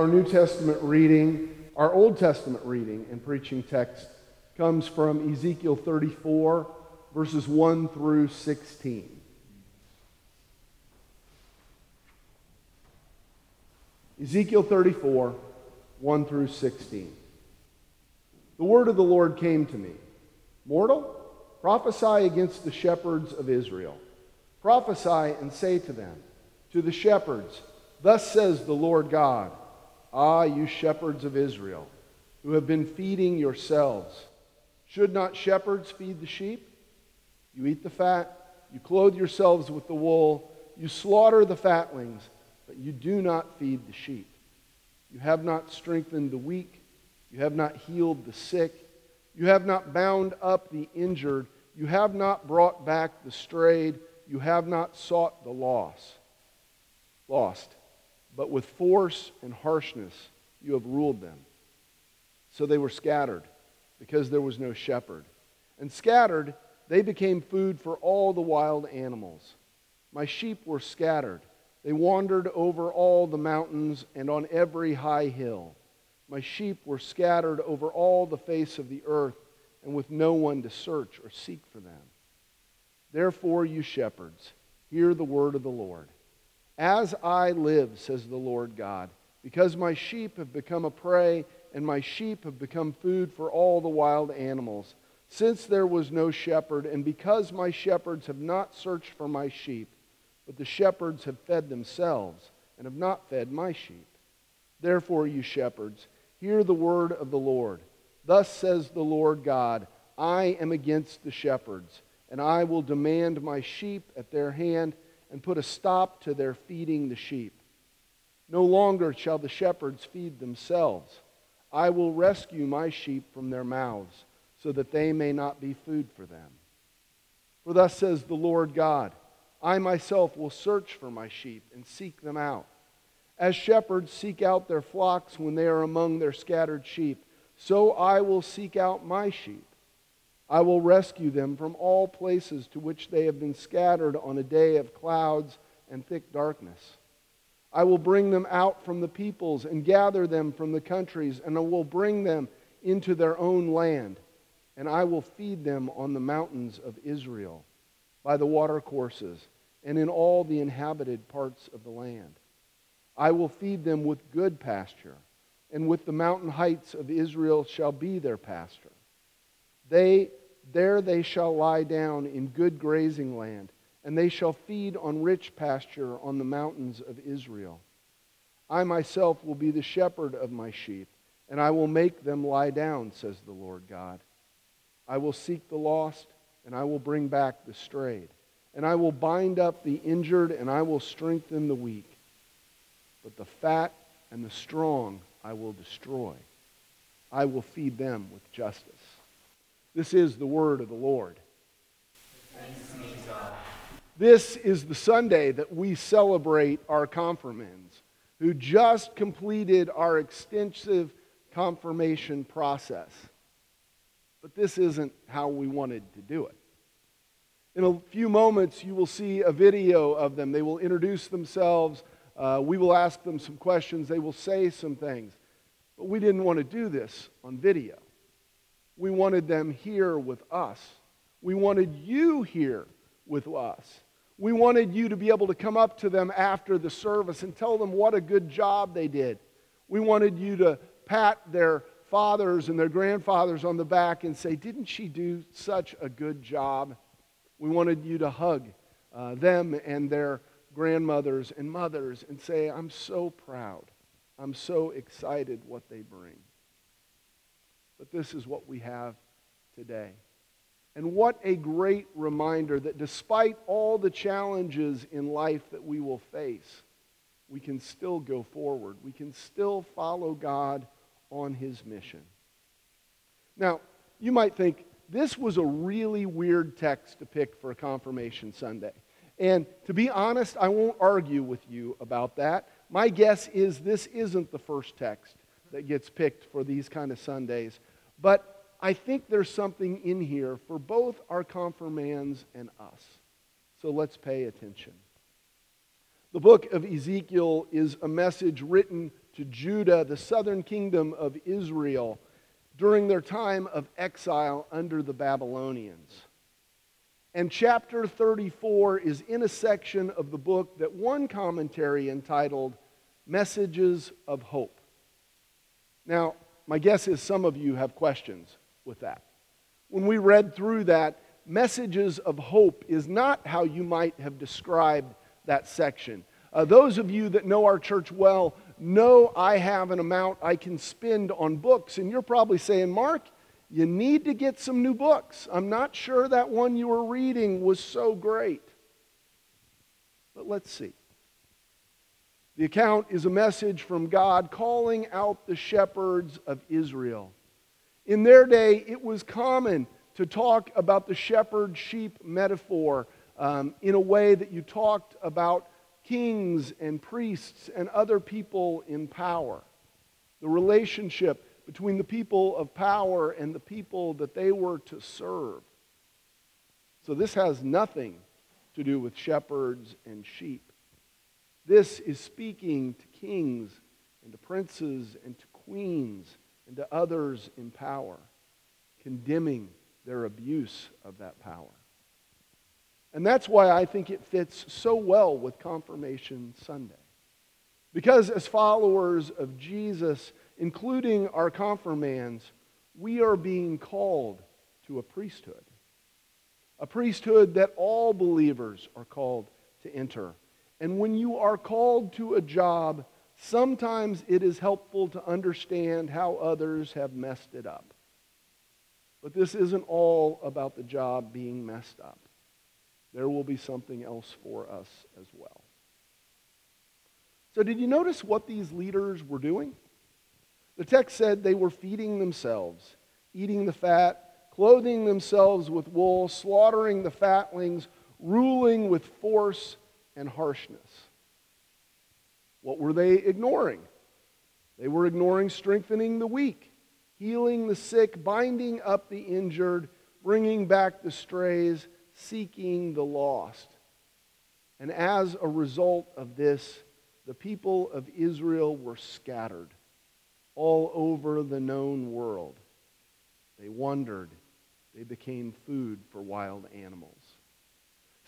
Our New Testament reading, our Old Testament reading and preaching text comes from Ezekiel 34, verses 1 through 16. Ezekiel 34, 1 through 16. The word of the Lord came to me Mortal, prophesy against the shepherds of Israel. Prophesy and say to them, To the shepherds, Thus says the Lord God Ah, you shepherds of Israel, who have been feeding yourselves. Should not shepherds feed the sheep? You eat the fat, you clothe yourselves with the wool, you slaughter the fatlings, but you do not feed the sheep. You have not strengthened the weak, you have not healed the sick, you have not bound up the injured, you have not brought back the strayed, you have not sought the lost. Lost but with force and harshness you have ruled them. So they were scattered because there was no shepherd. And scattered, they became food for all the wild animals. My sheep were scattered. They wandered over all the mountains and on every high hill. My sheep were scattered over all the face of the earth, and with no one to search or seek for them. Therefore, you shepherds, hear the word of the Lord. As I live, says the Lord God, because my sheep have become a prey, and my sheep have become food for all the wild animals, since there was no shepherd, and because my shepherds have not searched for my sheep, but the shepherds have fed themselves, and have not fed my sheep. Therefore, you shepherds, hear the word of the Lord. Thus says the Lord God I am against the shepherds, and I will demand my sheep at their hand and put a stop to their feeding the sheep. No longer shall the shepherds feed themselves. I will rescue my sheep from their mouths, so that they may not be food for them. For thus says the Lord God I myself will search for my sheep and seek them out. As shepherds seek out their flocks when they are among their scattered sheep, so I will seek out my sheep. I will rescue them from all places to which they have been scattered on a day of clouds and thick darkness. I will bring them out from the peoples and gather them from the countries, and I will bring them into their own land. And I will feed them on the mountains of Israel, by the watercourses, and in all the inhabited parts of the land. I will feed them with good pasture, and with the mountain heights of Israel shall be their pasture. They there they shall lie down in good grazing land, and they shall feed on rich pasture on the mountains of Israel. I myself will be the shepherd of my sheep, and I will make them lie down, says the Lord God. I will seek the lost, and I will bring back the strayed. And I will bind up the injured, and I will strengthen the weak. But the fat and the strong I will destroy. I will feed them with justice. This is the word of the Lord. This is the Sunday that we celebrate our confirmands who just completed our extensive confirmation process. But this isn't how we wanted to do it. In a few moments, you will see a video of them. They will introduce themselves. Uh, we will ask them some questions. They will say some things. But we didn't want to do this on video. We wanted them here with us. We wanted you here with us. We wanted you to be able to come up to them after the service and tell them what a good job they did. We wanted you to pat their fathers and their grandfathers on the back and say, Didn't she do such a good job? We wanted you to hug uh, them and their grandmothers and mothers and say, I'm so proud. I'm so excited what they bring. This is what we have today. And what a great reminder that despite all the challenges in life that we will face, we can still go forward. We can still follow God on his mission. Now, you might think this was a really weird text to pick for a confirmation Sunday. And to be honest, I won't argue with you about that. My guess is this isn't the first text that gets picked for these kind of Sundays. But I think there's something in here for both our confirmands and us. So let's pay attention. The book of Ezekiel is a message written to Judah, the southern kingdom of Israel, during their time of exile under the Babylonians. And chapter 34 is in a section of the book that one commentary entitled Messages of Hope. Now, my guess is some of you have questions with that. When we read through that, messages of hope is not how you might have described that section. Uh, those of you that know our church well know I have an amount I can spend on books, and you're probably saying, Mark, you need to get some new books. I'm not sure that one you were reading was so great. But let's see. The account is a message from God calling out the shepherds of Israel. In their day, it was common to talk about the shepherd sheep metaphor um, in a way that you talked about kings and priests and other people in power. The relationship between the people of power and the people that they were to serve. So this has nothing to do with shepherds and sheep. This is speaking to kings and to princes and to queens and to others in power, condemning their abuse of that power. And that's why I think it fits so well with Confirmation Sunday. Because as followers of Jesus, including our confirmands, we are being called to a priesthood. A priesthood that all believers are called to enter. And when you are called to a job, sometimes it is helpful to understand how others have messed it up. But this isn't all about the job being messed up there will be something else for us as well. So, did you notice what these leaders were doing? The text said they were feeding themselves, eating the fat, clothing themselves with wool, slaughtering the fatlings, ruling with force and harshness. What were they ignoring? They were ignoring strengthening the weak, healing the sick, binding up the injured, bringing back the strays seeking the lost. And as a result of this, the people of Israel were scattered all over the known world. They wandered. They became food for wild animals.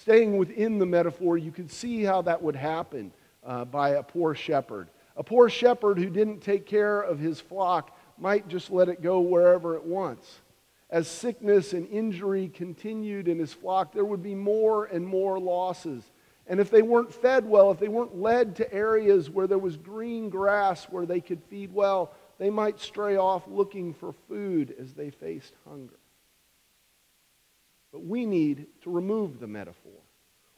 Staying within the metaphor, you could see how that would happen uh, by a poor shepherd. A poor shepherd who didn't take care of his flock might just let it go wherever it wants as sickness and injury continued in his flock, there would be more and more losses. And if they weren't fed well, if they weren't led to areas where there was green grass where they could feed well, they might stray off looking for food as they faced hunger. But we need to remove the metaphor.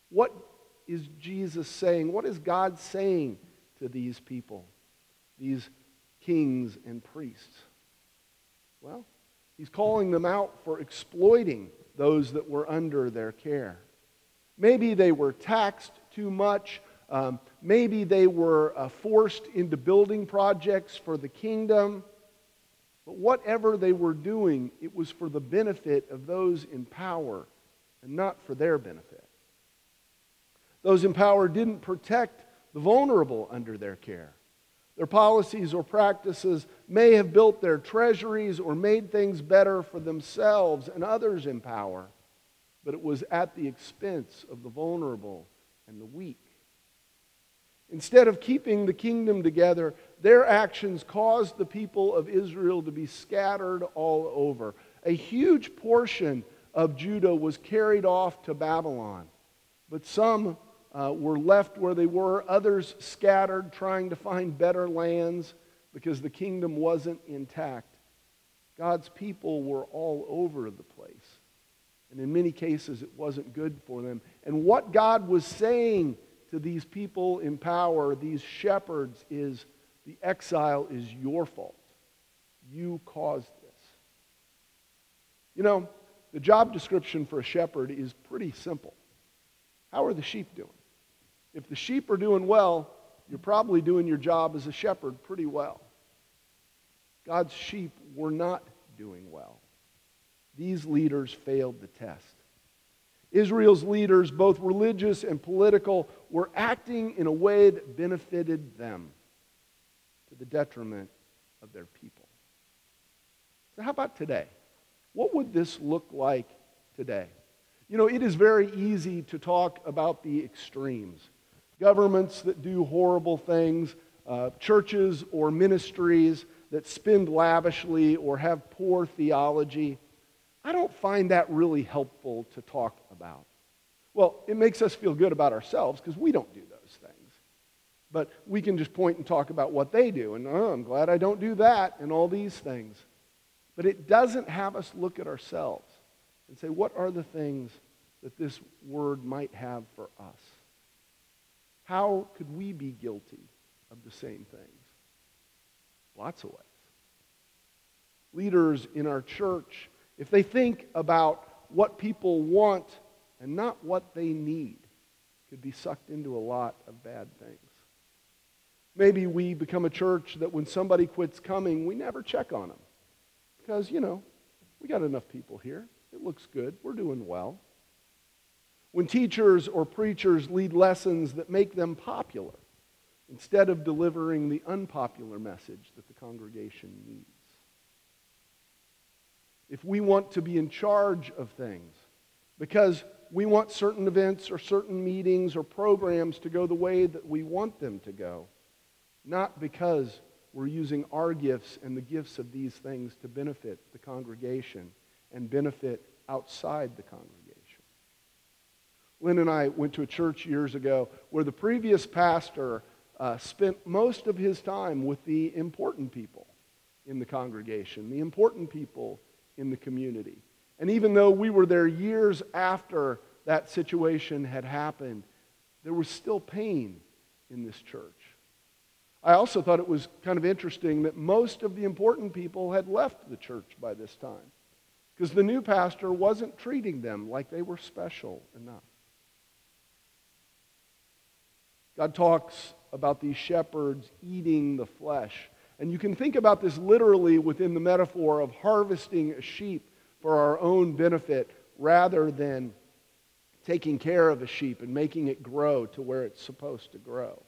What is Jesus saying? What is God saying to these people, these kings and priests? Well, He's calling them out for exploiting those that were under their care. Maybe they were taxed too much. Um, maybe they were uh, forced into building projects for the kingdom. But whatever they were doing, it was for the benefit of those in power and not for their benefit. Those in power didn't protect the vulnerable under their care. Their policies or practices may have built their treasuries or made things better for themselves and others in power, but it was at the expense of the vulnerable and the weak. Instead of keeping the kingdom together, their actions caused the people of Israel to be scattered all over. A huge portion of Judah was carried off to Babylon, but some uh, were left where they were, others scattered, trying to find better lands because the kingdom wasn't intact. God's people were all over the place. And in many cases, it wasn't good for them. And what God was saying to these people in power, these shepherds, is the exile is your fault. You caused this. You know, the job description for a shepherd is pretty simple. How are the sheep doing? If the sheep are doing well, you're probably doing your job as a shepherd pretty well. God's sheep were not doing well. These leaders failed the test. Israel's leaders, both religious and political, were acting in a way that benefited them. To the detriment of their people. So, how about today? What would this look like today? You know, it is very easy to talk about the extremes governments that do horrible things, uh, churches or ministries that spend lavishly or have poor theology. I don't find that really helpful to talk about. Well, it makes us feel good about ourselves because we don't do things. But we can just point and talk about what they do, and oh, I'm glad I don't do that, and all these things. But it doesn't have us look at ourselves and say, what are the things that this word might have for us? How could we be guilty of the same things? Lots of ways. Leaders in our church, if they think about what people want and not what they need, could be sucked into a lot of bad things. Maybe we become a church that when somebody quits coming, we never check on them. Because, you know, we got enough people here. It looks good. We're doing well. When teachers or preachers lead lessons that make them popular instead of delivering the unpopular message that the congregation needs. If we want to be in charge of things because we want certain events or certain meetings or programs to go the way that we want them to go, not because we're using our gifts and the gifts of these things to benefit the congregation and benefit outside the congregation. Lynn and I went to a church years ago where the previous pastor uh, spent most of his time with the important people in the congregation, the important people in the community. And even though we were there years after that situation had happened, there was still pain in this church. I also thought it was kind of interesting that most of the important people had left the church by this time because the new pastor wasn't treating them like they were special enough. God talks about these shepherds eating the flesh. And you can think about this literally within the metaphor of harvesting a sheep for our own benefit rather than taking care of a sheep and making it grow to where it's supposed to grow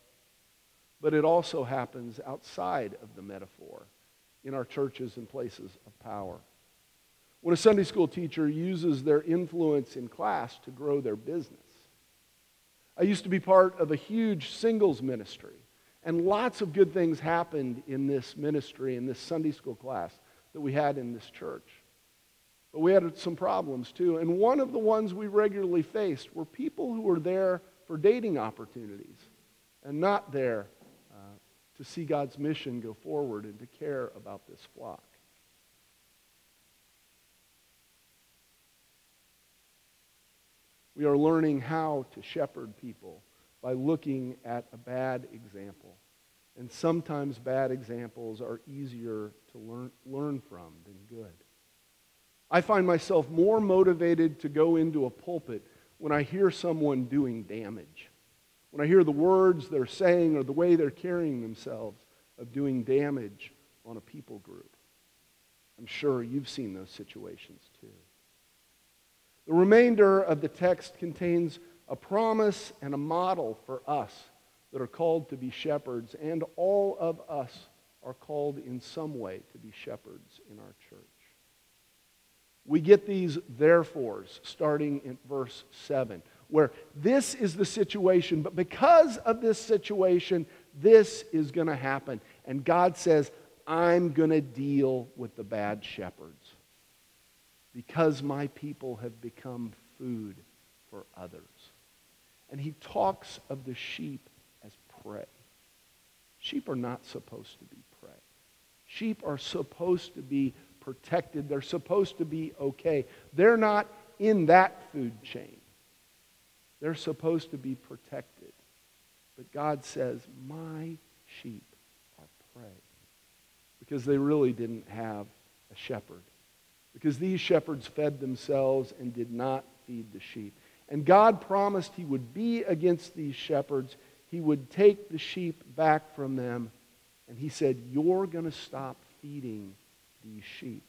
but it also happens outside of the metaphor in our churches and places of power. When a Sunday school teacher uses their influence in class to grow their business. I used to be part of a huge singles ministry, and lots of good things happened in this ministry, in this Sunday school class that we had in this church. But we had some problems too, and one of the ones we regularly faced were people who were there for dating opportunities and not there to see God's mission go forward and to care about this flock. We are learning how to shepherd people by looking at a bad example. And sometimes bad examples are easier to learn, learn from than good. I find myself more motivated to go into a pulpit when I hear someone doing damage when I hear the words they're saying or the way they're carrying themselves of doing damage on a people group. I'm sure you've seen those situations too. The remainder of the text contains a promise and a model for us that are called to be shepherds, and all of us are called in some way to be shepherds in our church. We get these therefores starting in verse 7 where this is the situation, but because of this situation, this is going to happen. And God says, I'm going to deal with the bad shepherds because my people have become food for others. And he talks of the sheep as prey. Sheep are not supposed to be prey. Sheep are supposed to be protected. They're supposed to be okay. They're not in that food chain. They're supposed to be protected. But God says, My sheep are prey. Because they really didn't have a shepherd. Because these shepherds fed themselves and did not feed the sheep. And God promised He would be against these shepherds. He would take the sheep back from them. And He said, You're going to stop feeding these sheep.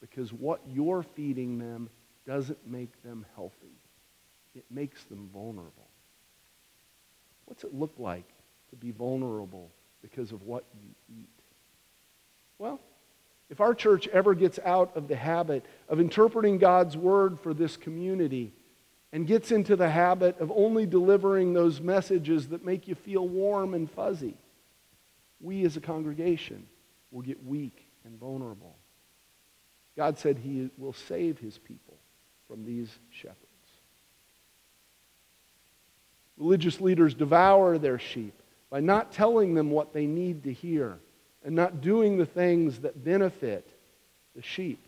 Because what you're feeding them doesn't make them healthy it makes them vulnerable. What's it look like to be vulnerable because of what you eat. Well, if our church ever gets out of the habit of interpreting God's word for this community and gets into the habit of only delivering those messages that make you feel warm and fuzzy, we as a congregation will get weak and vulnerable. God said he will save his people from these shepherds. Religious leaders devour their sheep by not telling them what they need to hear and not doing the things that benefit the sheep,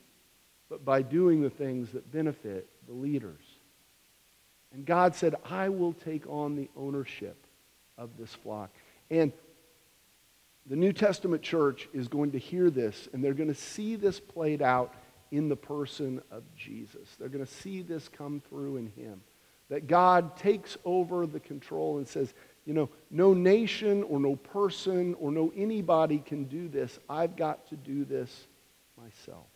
but by doing the things that benefit the leaders. And God said, I will take on the ownership of this flock. And the New Testament church is going to hear this, and they're going to see this played out in the person of Jesus. They're going to see this come through in him. That God takes over the control and says, you know, no nation or no person or no anybody can do this. I've got to do this myself.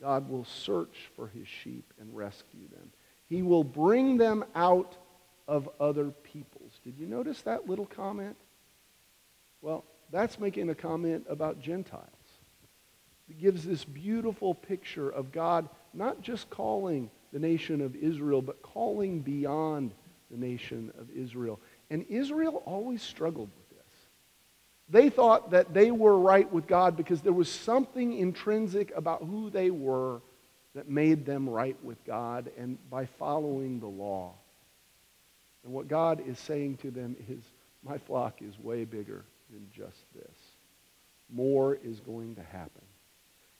God will search for his sheep and rescue them. He will bring them out of other peoples. Did you notice that little comment? Well, that's making a comment about Gentiles. It gives this beautiful picture of God not just calling the nation of Israel, but calling beyond the nation of Israel. And Israel always struggled with this. They thought that they were right with God because there was something intrinsic about who they were that made them right with God and by following the law. And what God is saying to them is, my flock is way bigger than just this. More is going to happen.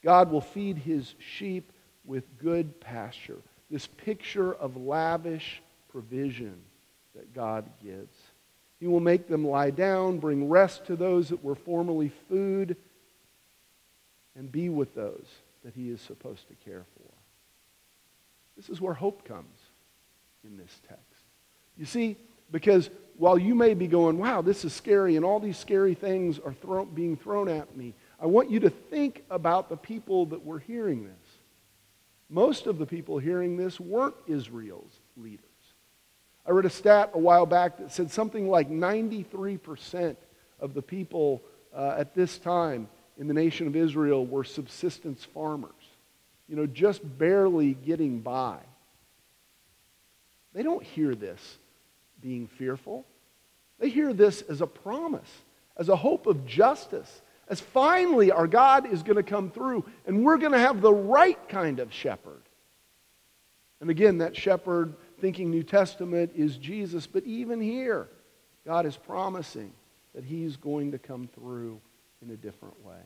God will feed his sheep with good pasture. This picture of lavish provision that God gives. He will make them lie down, bring rest to those that were formerly food, and be with those that he is supposed to care for. This is where hope comes in this text. You see, because while you may be going, wow, this is scary, and all these scary things are thrown, being thrown at me, I want you to think about the people that were hearing this. Most of the people hearing this weren't Israel's leaders. I read a stat a while back that said something like 93% of the people uh, at this time in the nation of Israel were subsistence farmers, you know, just barely getting by. They don't hear this being fearful. They hear this as a promise, as a hope of justice, as finally our God is going to come through and we're going to have the right kind of shepherd. And again, that shepherd, thinking New Testament, is Jesus. But even here, God is promising that he's going to come through in a different way.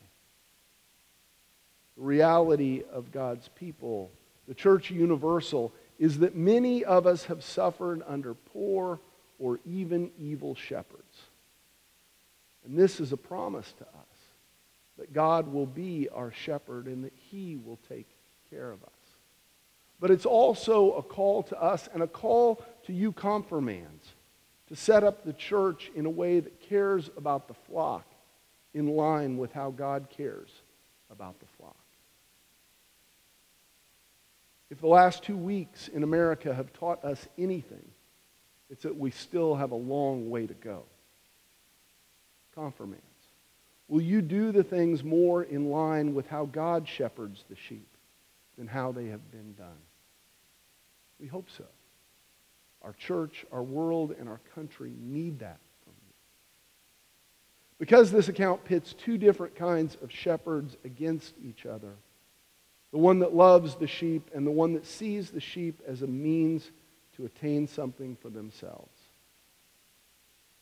The reality of God's people, the church universal, is that many of us have suffered under poor or even evil shepherds. And this is a promise to us that God will be our shepherd and that he will take care of us. But it's also a call to us and a call to you confirmands to set up the church in a way that cares about the flock in line with how God cares about the flock. If the last two weeks in America have taught us anything, it's that we still have a long way to go. Confirmands. Will you do the things more in line with how God shepherds the sheep than how they have been done? We hope so. Our church, our world, and our country need that from you. Because this account pits two different kinds of shepherds against each other the one that loves the sheep and the one that sees the sheep as a means to attain something for themselves.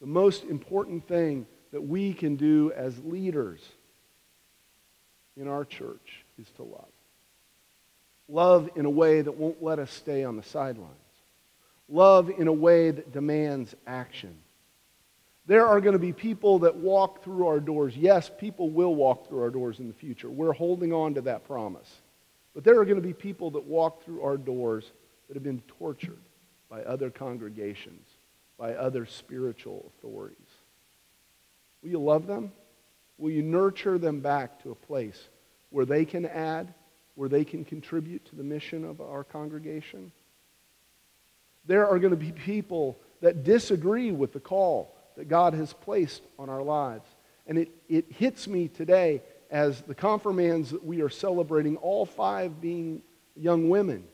The most important thing that we can do as leaders in our church is to love. Love in a way that won't let us stay on the sidelines. Love in a way that demands action. There are going to be people that walk through our doors. Yes, people will walk through our doors in the future. We're holding on to that promise. But there are going to be people that walk through our doors that have been tortured by other congregations, by other spiritual authorities. Will you love them? Will you nurture them back to a place where they can add, where they can contribute to the mission of our congregation? There are going to be people that disagree with the call that God has placed on our lives. And it, it hits me today as the confirmands that we are celebrating, all five being young women.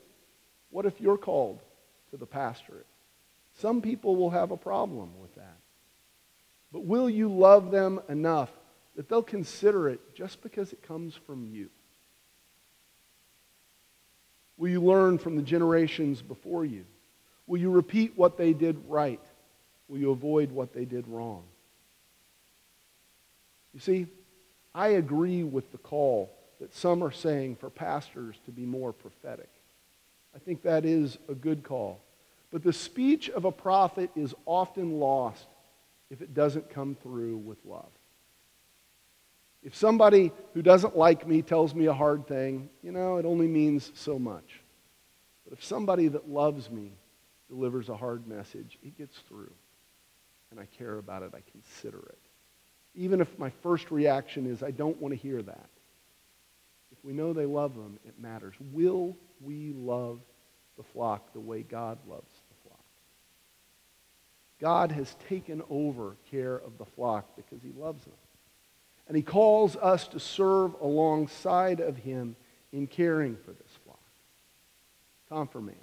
What if you're called to the pastorate? Some people will have a problem with that. But will you love them enough that they'll consider it just because it comes from you? Will you learn from the generations before you? Will you repeat what they did right? Will you avoid what they did wrong? You see, I agree with the call that some are saying for pastors to be more prophetic. I think that is a good call. But the speech of a prophet is often lost if it doesn't come through with love. If somebody who doesn't like me tells me a hard thing, you know, it only means so much. But if somebody that loves me delivers a hard message, it gets through. And I care about it, I consider it. Even if my first reaction is, I don't want to hear that. If we know they love them, it matters. Will we love the flock the way God loves? God has taken over care of the flock because he loves them. And he calls us to serve alongside of him in caring for this flock. Confirmands,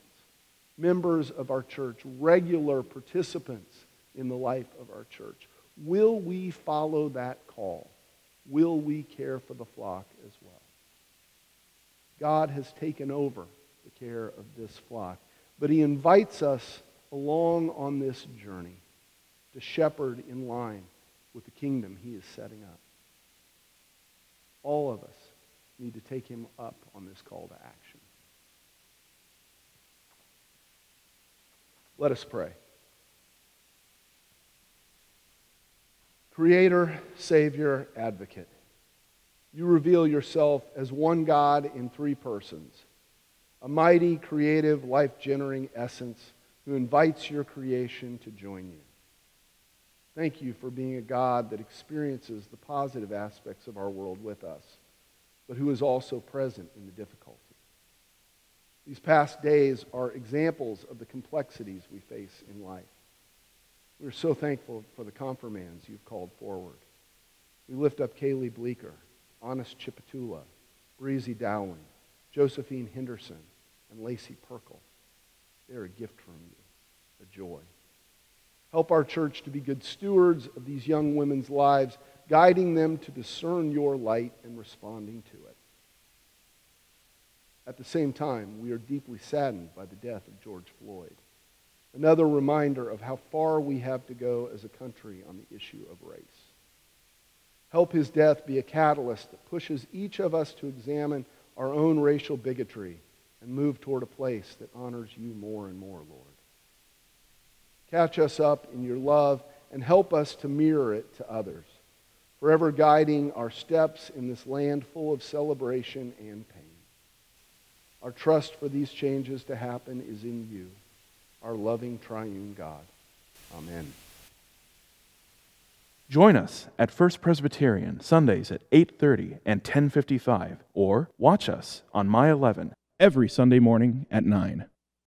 members of our church, regular participants in the life of our church. Will we follow that call? Will we care for the flock as well? God has taken over the care of this flock, but he invites us along on this journey to shepherd in line with the kingdom he is setting up. All of us need to take him up on this call to action. Let us pray. Creator, Savior, Advocate, you reveal yourself as one God in three persons, a mighty, creative, life generating essence who invites your creation to join you. Thank you for being a God that experiences the positive aspects of our world with us, but who is also present in the difficulty. These past days are examples of the complexities we face in life. We're so thankful for the confirmands you've called forward. We lift up Kaylee Bleeker, Honest Chipatula, Breezy Dowling, Josephine Henderson, and Lacey Perkle. They're a gift from you, a joy. Help our church to be good stewards of these young women's lives, guiding them to discern your light and responding to it. At the same time, we are deeply saddened by the death of George Floyd. Another reminder of how far we have to go as a country on the issue of race. Help his death be a catalyst that pushes each of us to examine our own racial bigotry and move toward a place that honors you more and more, Lord. Catch us up in your love and help us to mirror it to others, forever guiding our steps in this land full of celebration and pain. Our trust for these changes to happen is in you, our loving triune God. Amen. Join us at First Presbyterian Sundays at 8:30 and 10:55 or watch us on My 11 every Sunday morning at 9.